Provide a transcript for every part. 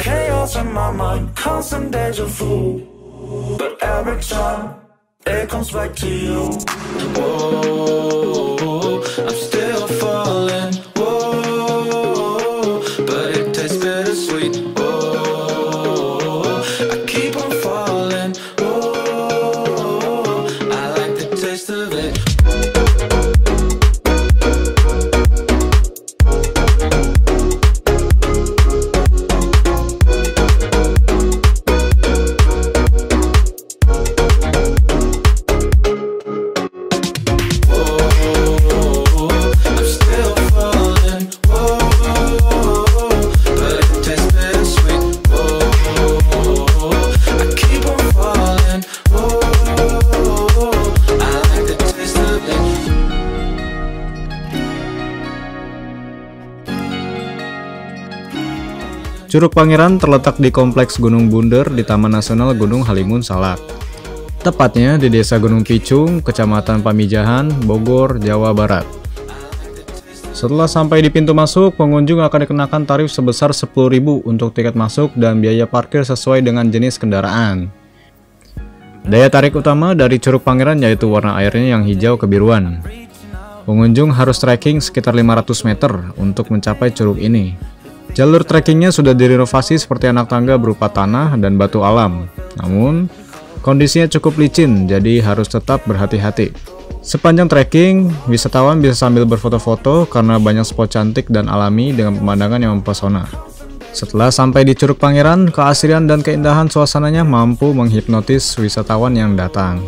Chaos in my mind, constant deja vu. But every time, it comes back to you. Whoa, I'm still falling. But it tastes bittersweet. I keep on falling. I like the taste of it. Curug Pangeran terletak di Kompleks Gunung Bunder di Taman Nasional Gunung Halimun Salak. Tepatnya di Desa Gunung Picung, Kecamatan Pamijahan, Bogor, Jawa Barat. Setelah sampai di pintu masuk, pengunjung akan dikenakan tarif sebesar 10.000 untuk tiket masuk dan biaya parkir sesuai dengan jenis kendaraan. Daya tarik utama dari Curug Pangeran yaitu warna airnya yang hijau kebiruan. Pengunjung harus trekking sekitar 500 meter untuk mencapai curug ini. Jalur trekkingnya sudah direnovasi seperti anak tangga berupa tanah dan batu alam. Namun, kondisinya cukup licin, jadi harus tetap berhati-hati. Sepanjang trekking, wisatawan bisa sambil berfoto-foto karena banyak spot cantik dan alami dengan pemandangan yang mempesona. Setelah sampai di Curug Pangeran, keasrian dan keindahan suasananya mampu menghipnotis wisatawan yang datang.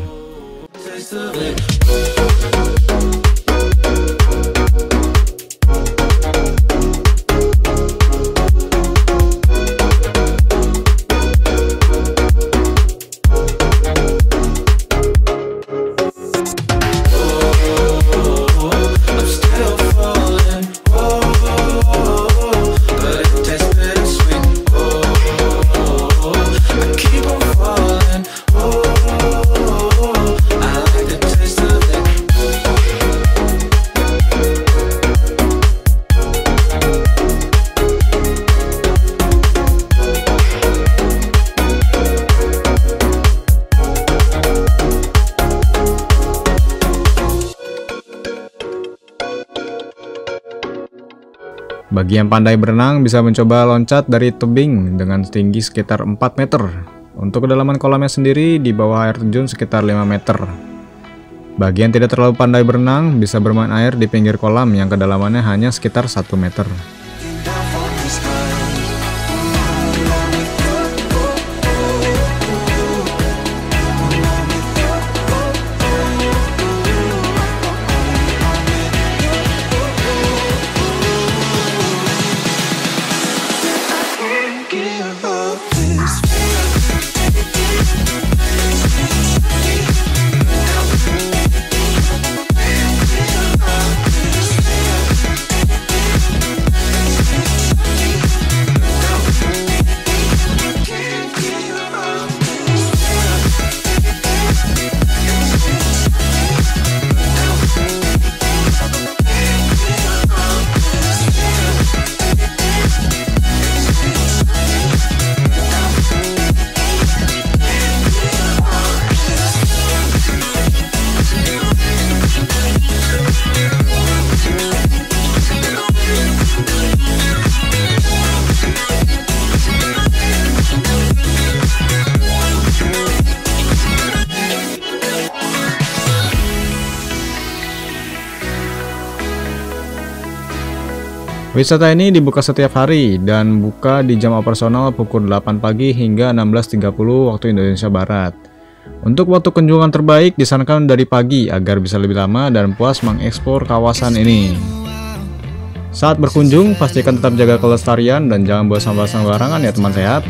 Bagi yang pandai berenang bisa mencoba loncat dari tebing dengan tinggi sekitar 4 meter. Untuk kedalaman kolamnya sendiri di bawah air terjun sekitar 5 meter. Bagi yang tidak terlalu pandai berenang bisa bermain air di pinggir kolam yang kedalamannya hanya sekitar 1 meter. Wisata ini dibuka setiap hari dan buka di jam operasional pukul 8 pagi hingga 16.30 waktu Indonesia Barat. Untuk waktu kunjungan terbaik disarankan dari pagi agar bisa lebih lama dan puas mengeksplor kawasan ini. Saat berkunjung, pastikan tetap jaga kelestarian dan jangan buang sampah sembarangan ya teman sehat.